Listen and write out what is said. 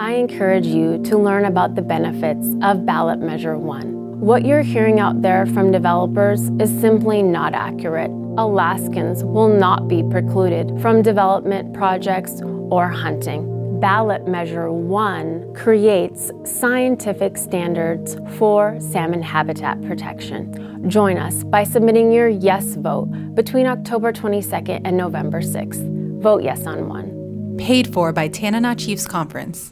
I encourage you to learn about the benefits of ballot measure one. What you're hearing out there from developers is simply not accurate. Alaskans will not be precluded from development projects or hunting ballot measure one creates scientific standards for salmon habitat protection. Join us by submitting your yes vote between October 22nd and November 6th. Vote yes on one. Paid for by Tanana Chiefs Conference.